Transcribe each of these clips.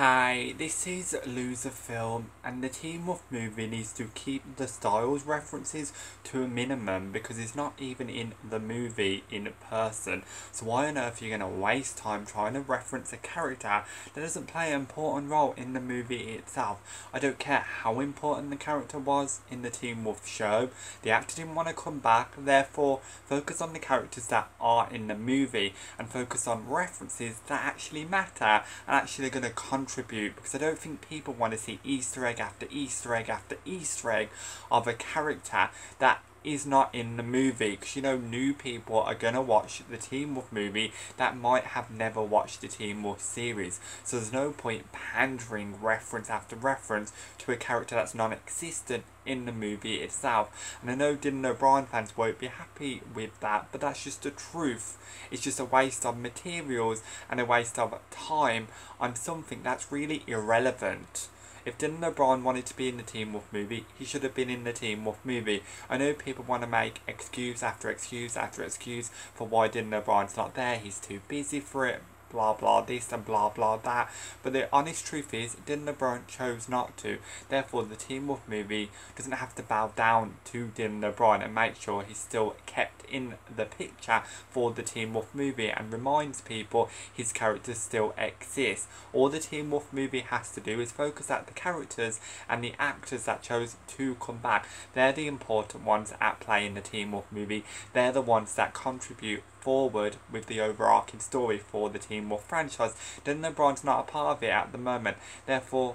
Hi, this is Loser Film, and the Teen Wolf movie needs to keep the Stiles references to a minimum because it's not even in the movie in person. So why on earth are you going to waste time trying to reference a character that doesn't play an important role in the movie itself? I don't care how important the character was in the Teen Wolf show. The actor didn't want to come back, therefore focus on the characters that are in the movie and focus on references that actually matter and actually going to contribute contribute because I don't think people want to see Easter egg after Easter egg after Easter egg of a character that is not in the movie because you know new people are gonna watch the Teen Wolf movie that might have never watched the Teen Wolf series. So there's no point pandering reference after reference to a character that's non-existent in the movie itself. And I know Dylan O'Brien fans won't be happy with that but that's just the truth. It's just a waste of materials and a waste of time on something that's really irrelevant if Dylan O'Brien wanted to be in the Teen Wolf movie, he should have been in the Teen Wolf movie. I know people want to make excuse after excuse after excuse for why Dylan O'Brien's not there. He's too busy for it, blah blah this and blah blah that. But the honest truth is, Dylan O'Brien chose not to. Therefore, the Teen Wolf movie doesn't have to bow down to Dylan O'Brien and make sure he's still kept in the picture for the Teen Wolf movie and reminds people his characters still exist. All the Teen Wolf movie has to do is focus at the characters and the actors that chose to come back. They're the important ones at play in the Teen Wolf movie. They're the ones that contribute forward with the overarching story for the Teen Wolf franchise. Dylan O'Brien's not a part of it at the moment. Therefore,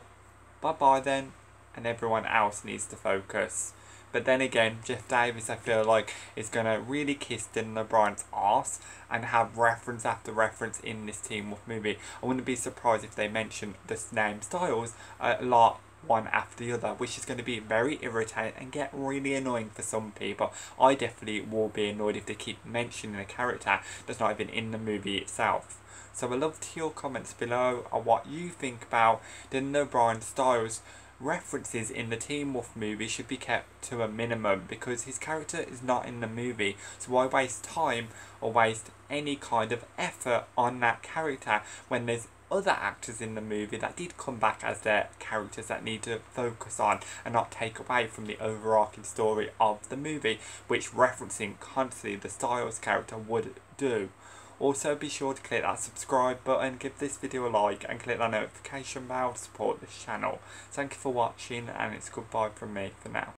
bye bye then, and everyone else needs to focus. But then again, Jeff Davis, I feel like, is going to really kiss Dylan O'Brien's ass and have reference after reference in this Teen Wolf movie. I wouldn't be surprised if they mention the name Stiles a lot one after the other, which is going to be very irritating and get really annoying for some people. I definitely will be annoyed if they keep mentioning a character that's not even in the movie itself. So I love to hear your comments below on what you think about Dylan O'Brien Stiles references in the Teen Wolf movie should be kept to a minimum because his character is not in the movie. So why waste time or waste any kind of effort on that character when there's other actors in the movie that did come back as their characters that need to focus on and not take away from the overarching story of the movie, which referencing constantly the Stiles character would do. Also be sure to click that subscribe button, give this video a like and click that notification bell to support this channel. Thank you for watching and it's goodbye from me for now.